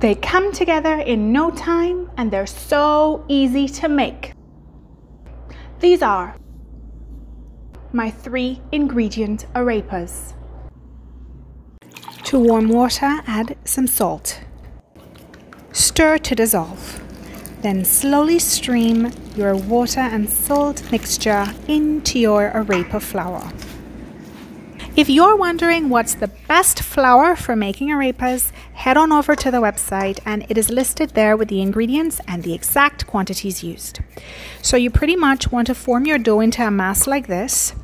They come together in no time and they're so easy to make. These are my three ingredient arepas. To warm water, add some salt. Stir to dissolve. Then slowly stream your water and salt mixture into your arepa flour. If you're wondering what's the best flour for making arepas, head on over to the website and it is listed there with the ingredients and the exact quantities used. So you pretty much want to form your dough into a mass like this.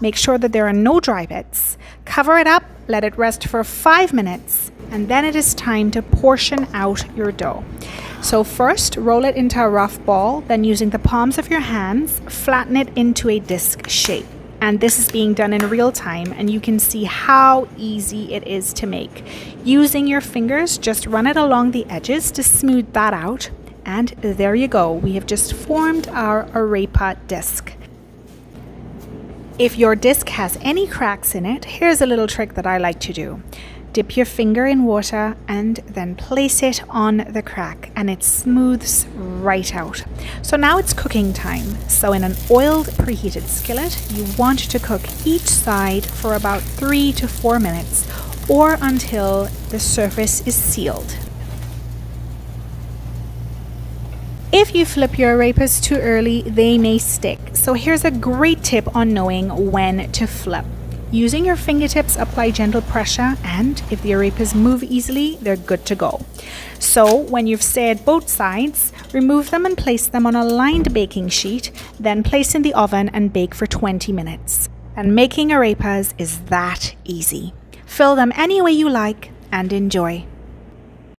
Make sure that there are no dry bits. Cover it up, let it rest for five minutes, and then it is time to portion out your dough. So first, roll it into a rough ball, then using the palms of your hands, flatten it into a disc shape and this is being done in real time and you can see how easy it is to make. Using your fingers, just run it along the edges to smooth that out and there you go, we have just formed our arepa disc. If your disc has any cracks in it, here's a little trick that I like to do. Dip your finger in water and then place it on the crack and it smooths right out. So now it's cooking time. So in an oiled preheated skillet, you want to cook each side for about three to four minutes or until the surface is sealed. If you flip your arepas too early, they may stick. So here's a great tip on knowing when to flip. Using your fingertips, apply gentle pressure, and if the arepas move easily, they're good to go. So, when you've seared both sides, remove them and place them on a lined baking sheet, then place in the oven and bake for 20 minutes. And making arepas is that easy. Fill them any way you like and enjoy.